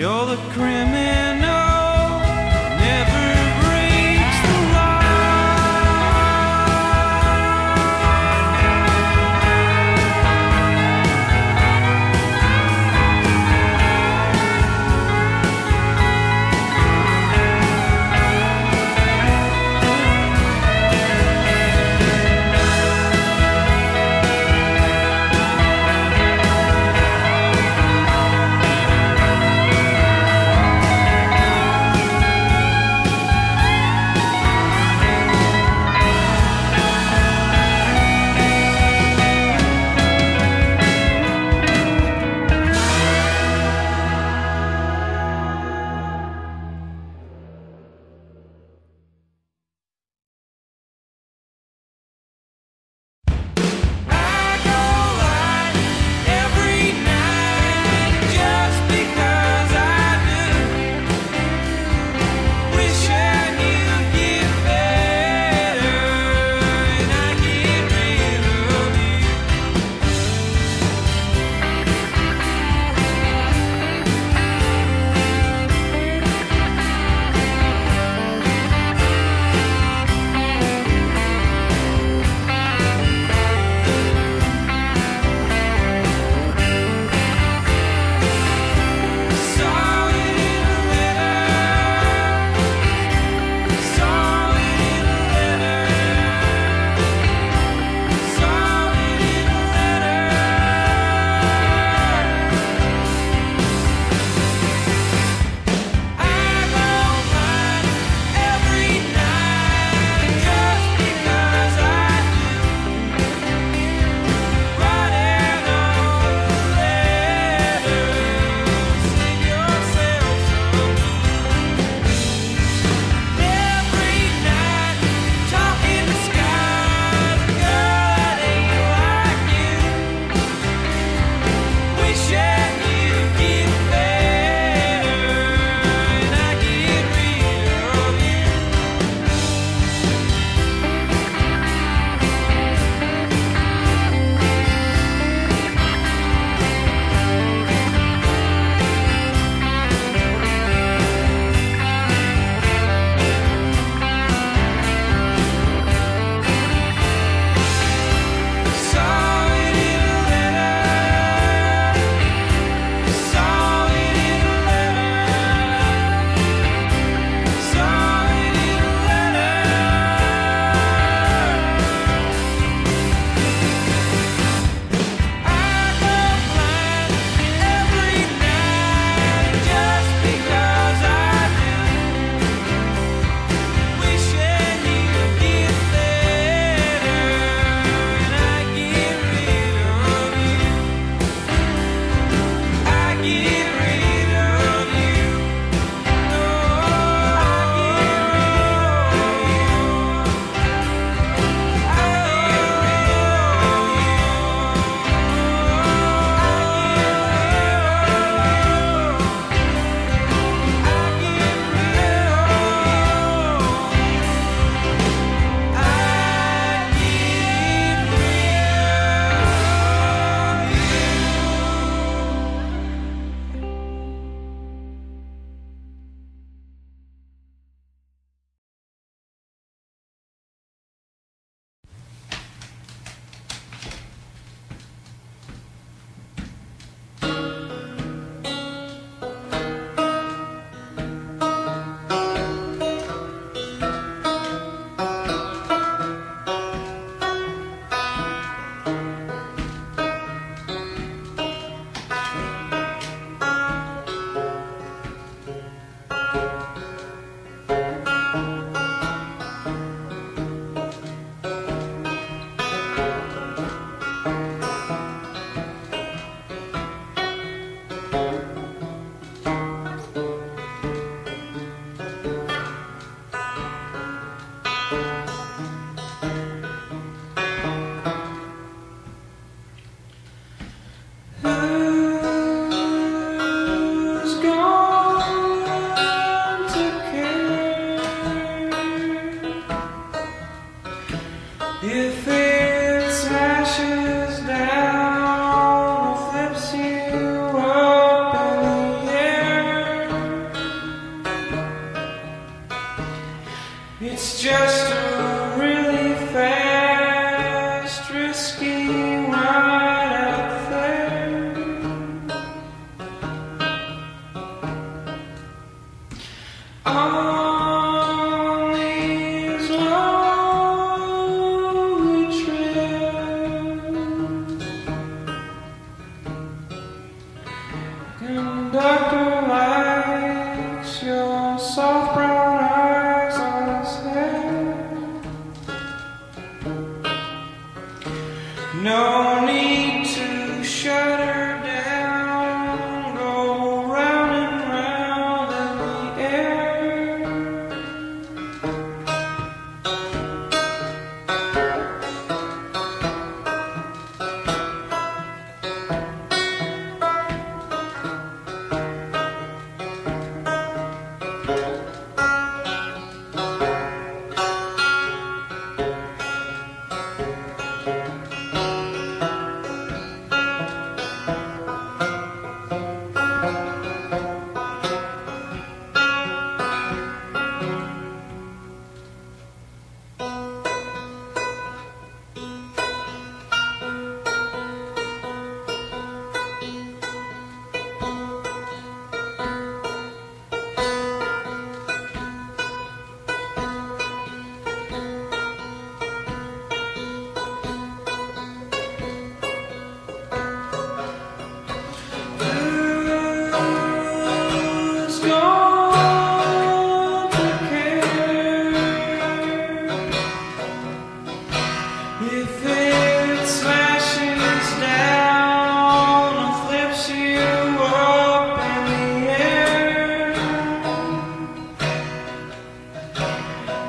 You're the criminal.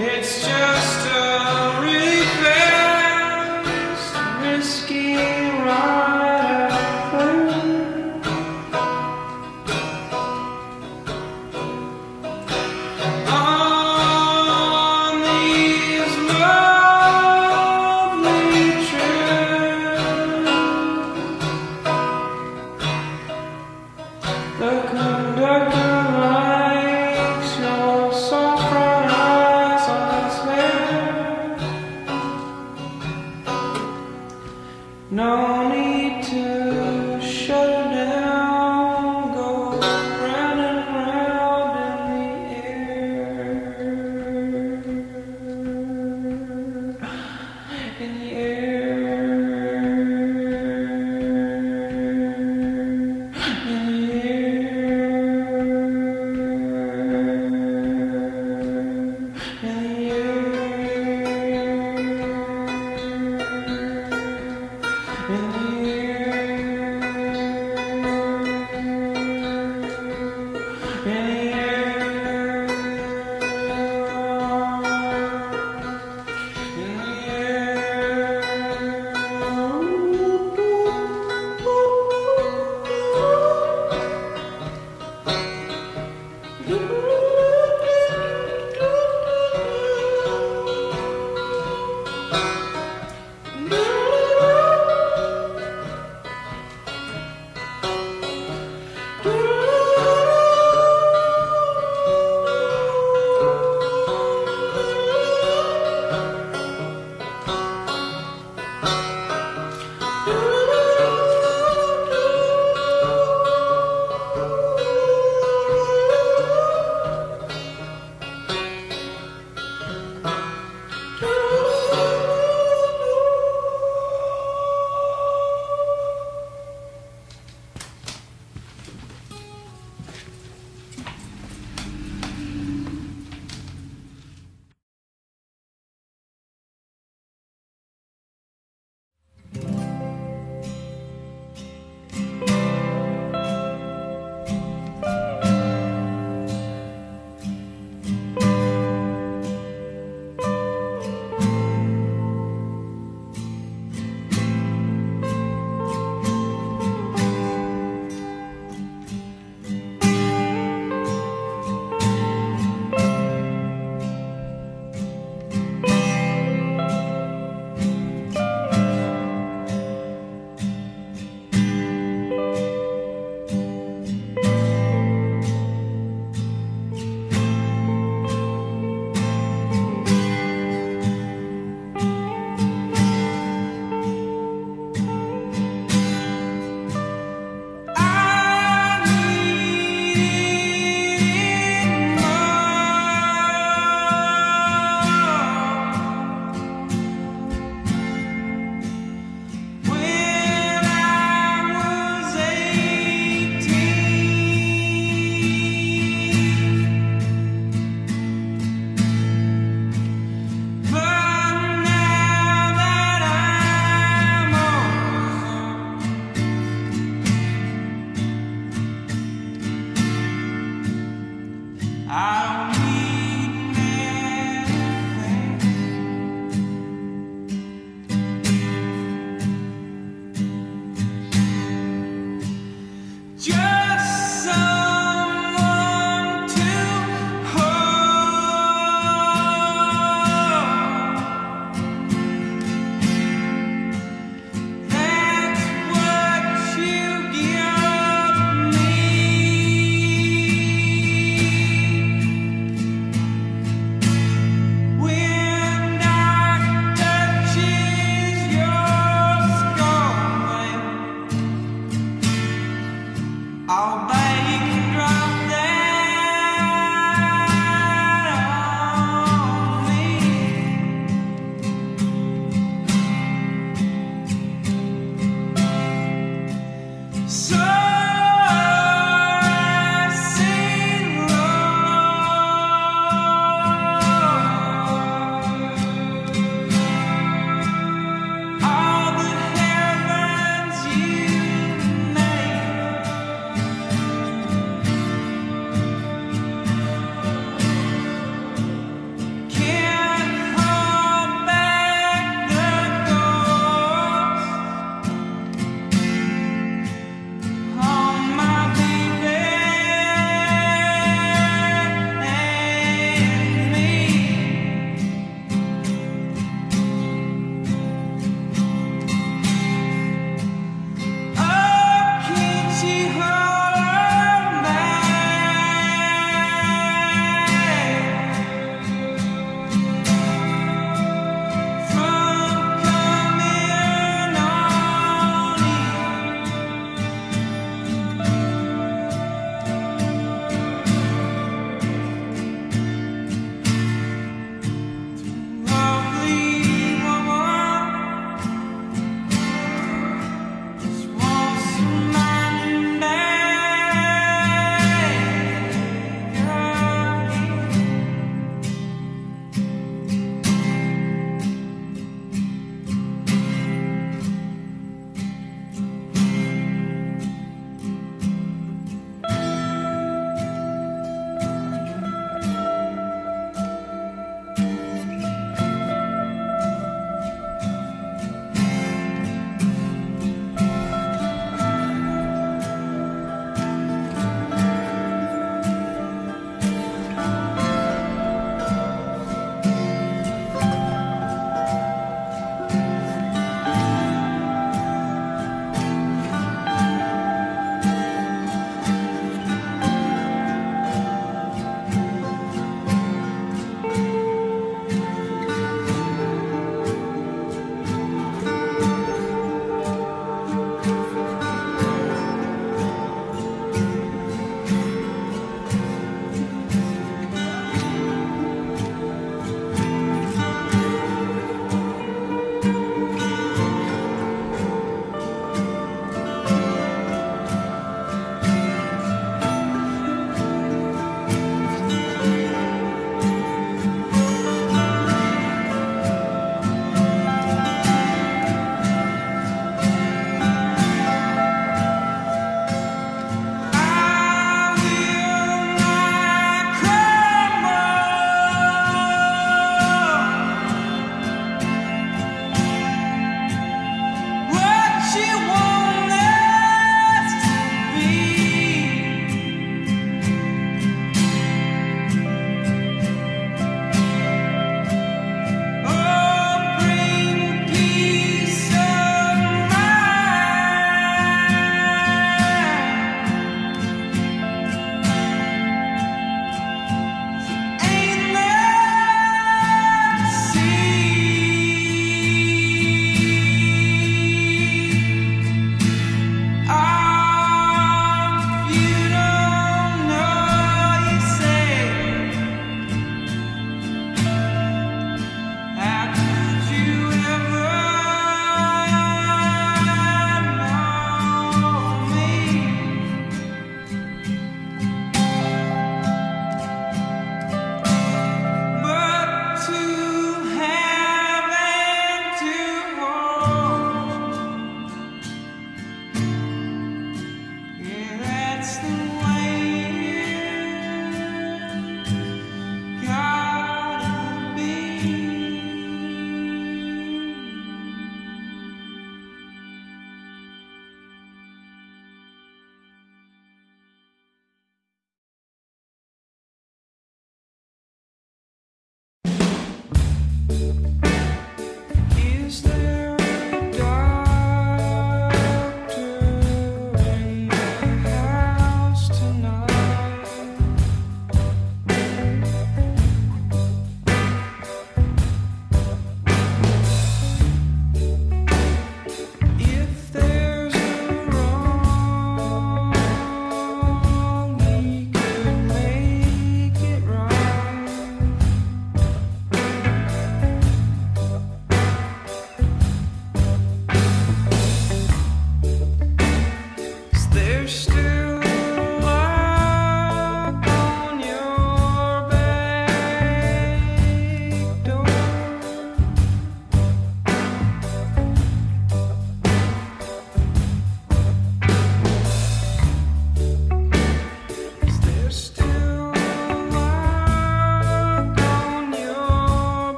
It's just a